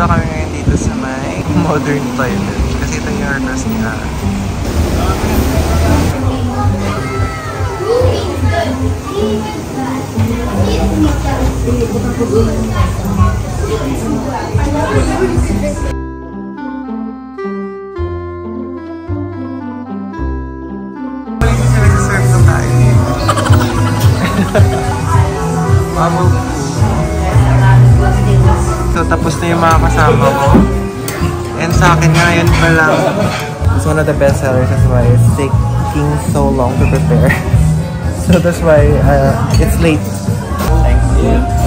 Punta kami ngayon dito sa may modern toilet. Kasi ito yung request niya. Wala kasi nagsaserve ng tapos na yung mga kasama ko. And sa akin ngayon pa lang. It's one of the best sellers. That's why it's taking so long to prepare. So that's why uh, it's late. Thank you.